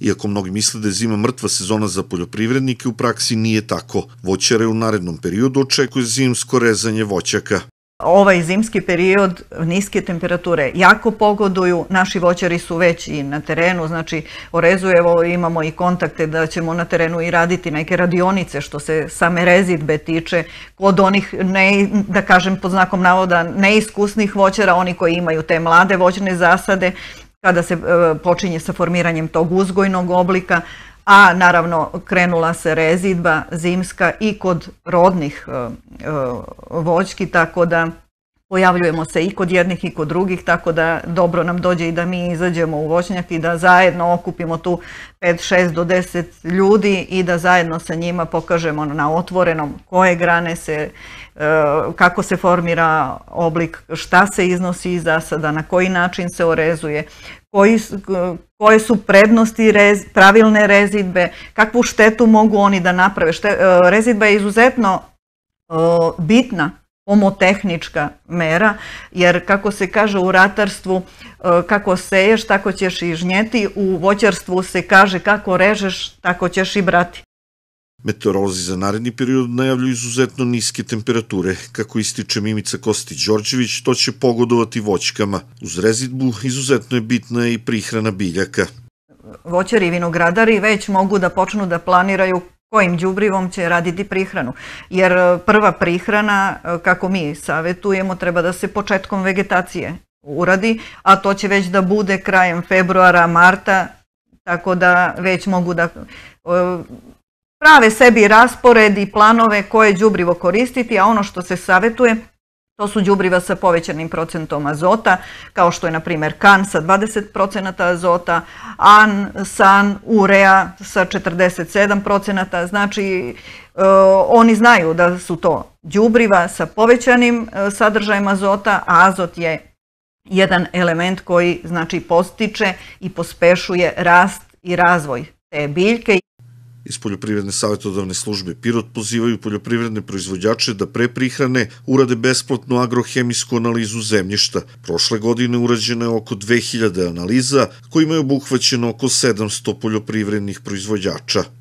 Iako mnogi misle da je zima mrtva sezona za poljoprivrednike, u praksi nije tako. Voćare u narednom periodu očekuje zimsko rezanje voćaka. Ovaj zimski period, niske temperature jako pogoduju, naši voćari su već i na terenu, znači orezu, evo imamo i kontakte da ćemo na terenu i raditi neke radionice što se same rezidbe tiče, kod onih, ne, da kažem pod znakom navoda, neiskusnih voćara, oni koji imaju te mlade voćne zasade, kada se e, počinje sa formiranjem tog uzgojnog oblika, a naravno krenula se rezidba zimska i kod rodnih e, e, voćki, tako da pojavljujemo se i kod jednih i kod drugih, tako da dobro nam dođe i da mi izađemo u voćnjak i da zajedno okupimo tu 5, 6 do 10 ljudi i da zajedno sa njima pokažemo na otvorenom koje grane se, e, kako se formira oblik, šta se iznosi iz zasada, na koji način se orezuje, koji, koje su prednosti rez, pravilne rezidbe, kakvu štetu mogu oni da naprave. Šte, e, rezidba je izuzetno bitna omotehnička mera, jer kako se kaže u ratarstvu, e, kako seješ, tako ćeš i žnjeti, u voćarstvu se kaže kako režeš, tako ćeš i brati. Meteorolozi za naredni period najavljuju izuzetno niske temperature. Kako ističe Mimica Kostić-Đorđević, to će pogodovati voćkama. Uz rezidbu izuzetno je bitna i prihrana biljaka. Voćari i vinogradari već mogu da počnu da planiraju kojim đubrivom će raditi prihranu. Jer e, prva prihrana, e, kako mi savetujemo, treba da se početkom vegetacije uradi, a to će već da bude krajem februara, marta, tako da već mogu da e, prave sebi raspored i planove koje đubrivo koristiti, a ono što se savetuje To su đubriva sa povećanim procentom azota, kao što je na primjer kan sa 20% azota, an, san, urea sa 47%. Znači, e, oni znaju da su to đubriva sa povećanim e, sadržajem azota, a azot je jedan element koji znači postiče i pospešuje rast i razvoj te biljke. Iz Poljoprivredne savjetodavne službe Pirot pozivaju poljoprivredne proizvođače da pre prihrane urade besplatnu agrohemijsku analizu zemljišta. Prošle godine urađeno je oko 2000 analiza kojima je obuhvaćeno oko 700 poljoprivrednih proizvođača.